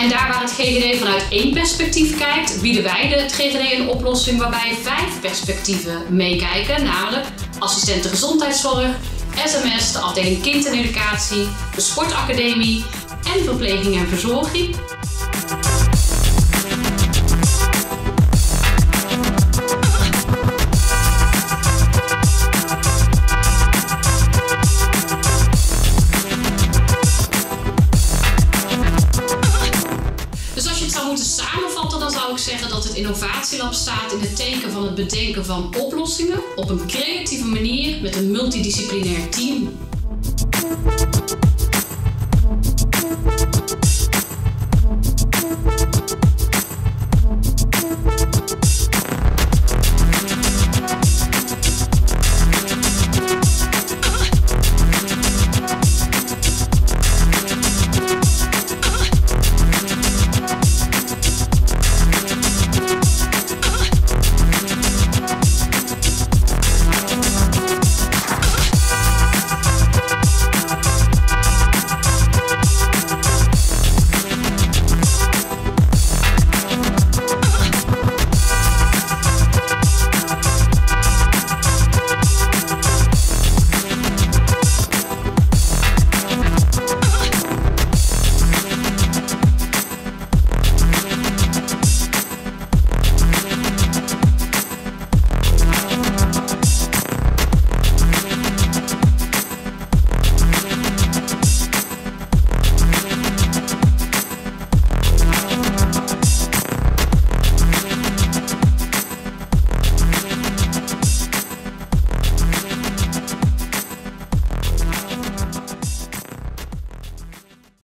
En daar waar het GGD vanuit één perspectief kijkt, bieden wij de GGD een oplossing waarbij vijf perspectieven meekijken, namelijk assistenten gezondheidszorg, SMS, de afdeling kind en educatie, de sportacademie en verpleging en verzorging. Dus als je het zou moeten samenvatten, dan zou ik zeggen dat het Innovatielab staat in het teken van het bedenken van oplossingen op een creatieve manier met een multidisciplinair team.